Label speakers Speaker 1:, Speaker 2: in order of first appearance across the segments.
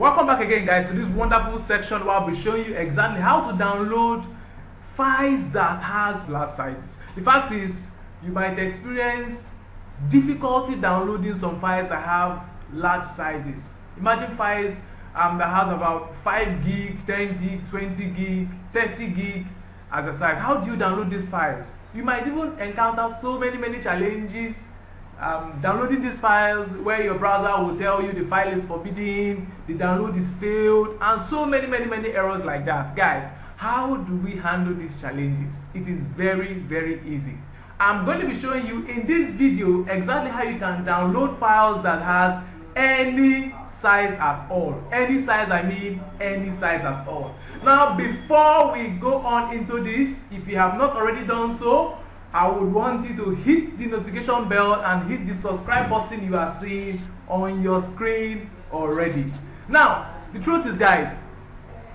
Speaker 1: Welcome back again guys to this wonderful section where I'll be showing you exactly how to download files that has large sizes. The fact is you might experience difficulty downloading some files that have large sizes. Imagine files um, that has about 5 gig, 10 gig, 20 gig, 30 gig as a size. How do you download these files? You might even encounter so many many challenges um, downloading these files where your browser will tell you the file is forbidden, the download is failed, and so many, many, many errors like that. Guys, how do we handle these challenges? It is very, very easy. I'm going to be showing you in this video exactly how you can download files that has any size at all. Any size, I mean any size at all. Now, before we go on into this, if you have not already done so, I would want you to hit the notification bell and hit the subscribe button you are seeing on your screen already. Now, the truth is guys,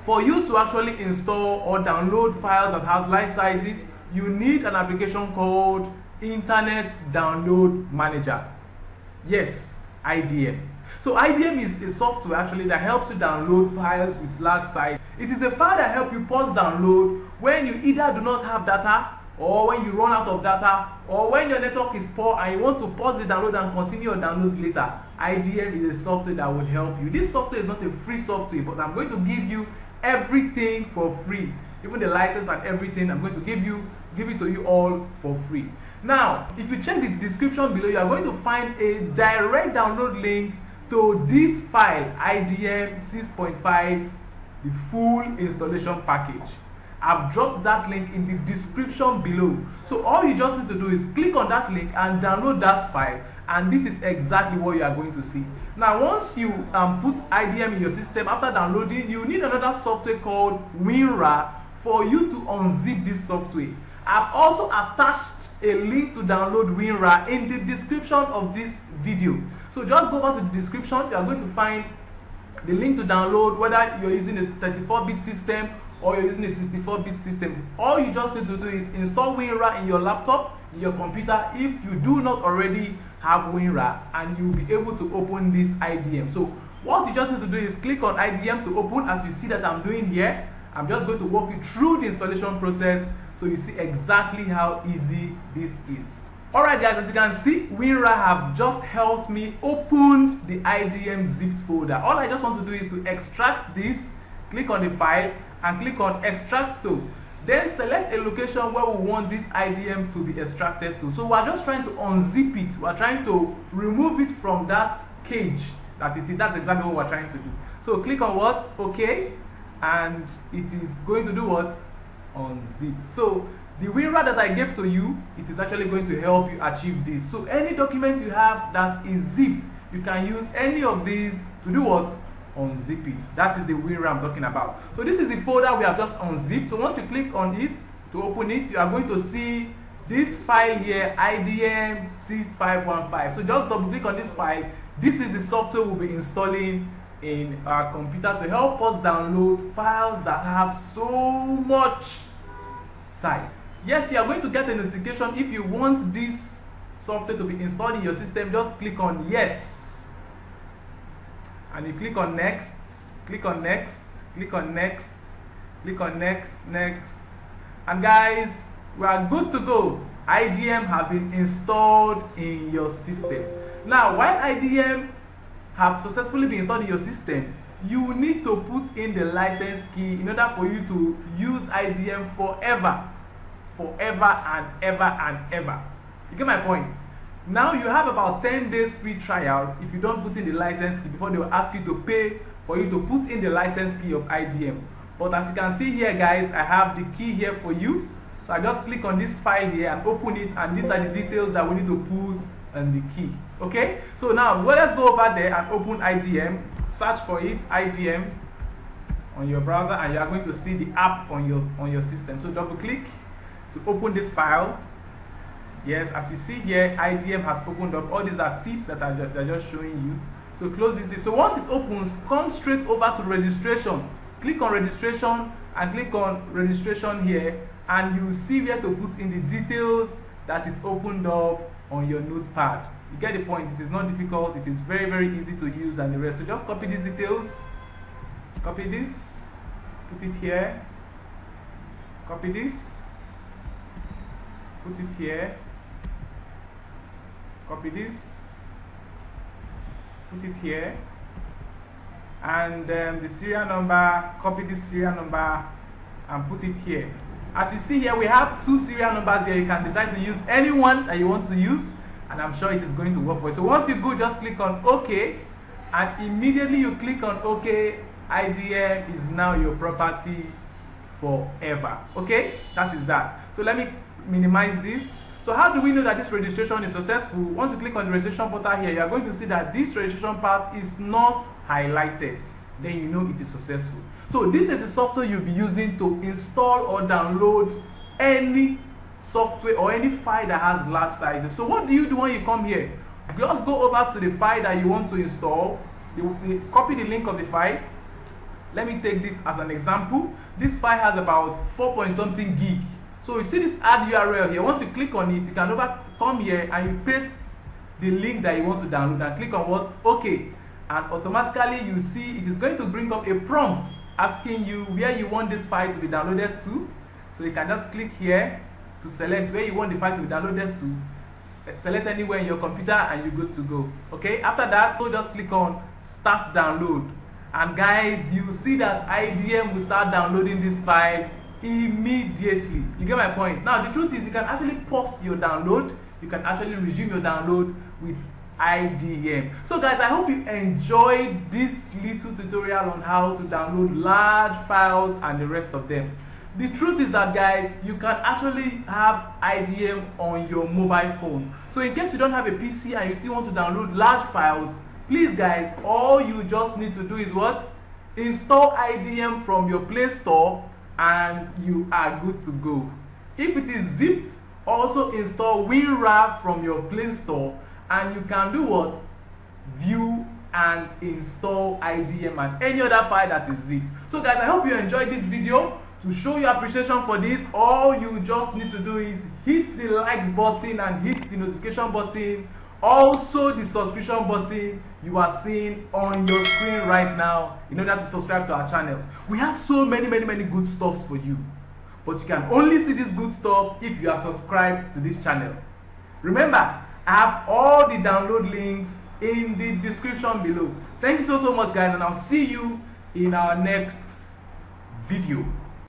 Speaker 1: for you to actually install or download files that have large sizes, you need an application called Internet Download Manager. Yes, IDM. So IDM is a software actually that helps you download files with large size. It is a file that helps you pause download when you either do not have data or when you run out of data or when your network is poor and you want to pause the download and continue your downloads later idm is a software that will help you. This software is not a free software but i'm going to give you everything for free. Even the license and everything i'm going to give you give it to you all for free. Now if you check the description below you are going to find a direct download link to this file idm 6.5 the full installation package I've dropped that link in the description below. So all you just need to do is click on that link and download that file and this is exactly what you are going to see. Now once you um, put IDM in your system after downloading, you need another software called WinRAR for you to unzip this software. I've also attached a link to download WinRAR in the description of this video. So just go back to the description, you are going to find the link to download whether you're using a 34-bit system or you're using a 64-bit system. All you just need to do is install WinRAR in your laptop, in your computer, if you do not already have WinRAR, and you'll be able to open this IDM. So what you just need to do is click on IDM to open, as you see that I'm doing here. I'm just going to walk you through the installation process so you see exactly how easy this is. Alright guys, as you can see, WinRAR have just helped me open the IDM zipped folder. All I just want to do is to extract this, click on the file, and click on extract to then select a location where we want this IDM to be extracted to. So we're just trying to unzip it. We're trying to remove it from that cage that it is. That's exactly what we're trying to do. So click on what? Okay and it is going to do what? Unzip. So the WinRAR that I gave to you it is actually going to help you achieve this. So any document you have that is zipped you can use any of these to do what unzip it. That is the WinRAR I'm talking about. So this is the folder we have just unzipped. So once you click on it to open it, you are going to see this file here, IDM 6515. So just double click on this file. This is the software we'll be installing in our computer to help us download files that have so much size. Yes, you are going to get a notification if you want this software to be installed in your system. Just click on yes and you click on next click on next click on next click on next next. And guys we are good to go. Idm have been installed in your system. Now while idm have successfully been installed in your system you need to put in the license key in order for you to use idm forever forever and ever and ever. You get my point now you have about 10 days free trial if you don't put in the license key before they will ask you to pay for you to put in the license key of IDM. But as you can see here guys, I have the key here for you. So I just click on this file here and open it and these are the details that we need to put on the key. Okay, so now well, let's go over there and open IDM, search for it, IDM on your browser and you are going to see the app on your on your system. So double click to open this file Yes, as you see here, IDM has opened up. All these are tips that are just, just showing you. So close this. So once it opens, come straight over to registration. Click on registration and click on registration here and you see where to put in the details that is opened up on your notepad. You get the point. It is not difficult. It is very, very easy to use and the rest. So just copy these details copy this put it here copy this put it here copy this. Put it here. And um, the serial number copy this serial number and put it here. As you see here we have two serial numbers here. You can decide to use any one that you want to use and i'm sure it is going to work for you. So once you go just click on ok and immediately you click on ok idm is now your property forever. Okay that is that. So let me minimize this so how do we know that this registration is successful? Once you click on the registration button here you are going to see that this registration path is not highlighted. Then you know it is successful. So this is the software you'll be using to install or download any software or any file that has large sizes. So what do you do when you come here? Just go over to the file that you want to install. You, you copy the link of the file. Let me take this as an example. This file has about 4 point something gig so you see this add url here once you click on it you can over come here and you paste the link that you want to download and click on what? Okay and automatically you see it is going to bring up a prompt asking you where you want this file to be downloaded to. So you can just click here to select where you want the file to be downloaded to select anywhere in your computer and you're good to go. Okay after that so just click on start download. And guys you see that idm will start downloading this file immediately. You get my point? Now the truth is you can actually pause your download you can actually resume your download with idm so guys i hope you enjoyed this little tutorial on how to download large files and the rest of them. The truth is that guys you can actually have idm on your mobile phone. So in case you don't have a pc and you still want to download large files please guys all you just need to do is what? Install idm from your play store and you are good to go. If it is zipped also install winrar from your play store and you can do what? View and install idm and any other file that is zipped. So guys i hope you enjoyed this video. To show your appreciation for this all you just need to do is hit the like button and hit the notification button also the subscription button you are seeing on your screen right now in order to subscribe to our channel. We have so many many many good stuffs for you but you can only see this good stuff if you are subscribed to this channel. Remember i have all the download links in the description below. Thank you so so much guys and i'll see you in our next video